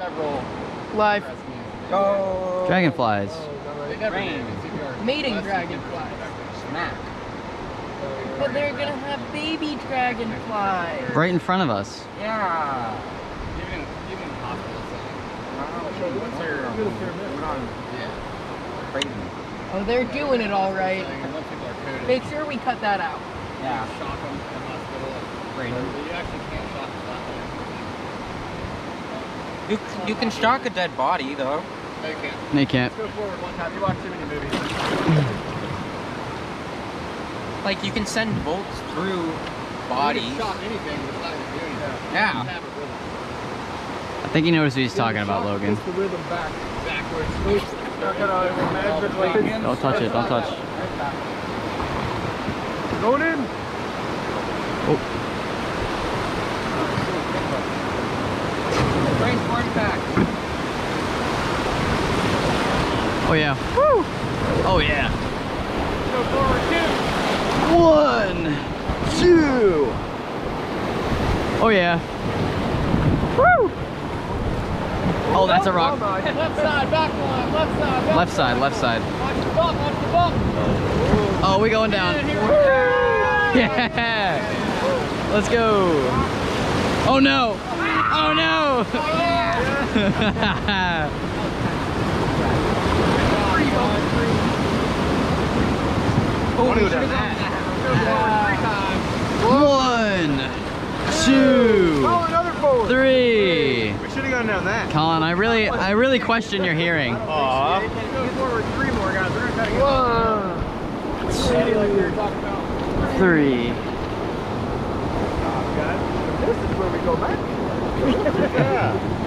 Several Live Go. Dragonflies. Oh, they never Rain. mating dragonflies. Smack. But they're gonna have baby dragonflies. Right in front of us. Yeah. Even even in hospital setting. What's your Put on Yeah. crazy. Oh, they're doing it all right. Saying, unless people are coded. Make sure we cut that out. Yeah. shock them in the hospital. You actually can't shock a flat You you can shock a dead body though. No, you can't. They can't. Let's go forward one time. You watch too many movies. Like you can send bolts through You bodies. can shock anything, but it's not going to do anything. Yeah. You have a rhythm. I think he knows what he's talking about, Logan. the rhythm back, backwards. Not gonna magically. Don't touch it, don't touch. Going in. Brain Oh yeah. Woo! Oh yeah. Go forward two. One, two. Oh yeah. Woo! Oh, that's a rock. Left side, back one. Left side, back Left side, left side. Watch the bump, watch the bump. Oh, we going down. And here we go. Yeah. Let's go. Oh no. Oh no. Oh, we One, two, Oh, another forward. three. We should have gone down that. Colin, I really, I really question your hearing. Aw. Go forward three more guys. We're gonna try to get one. Two. Like we were talking about. Three. This is where we go back. yeah. Yeah.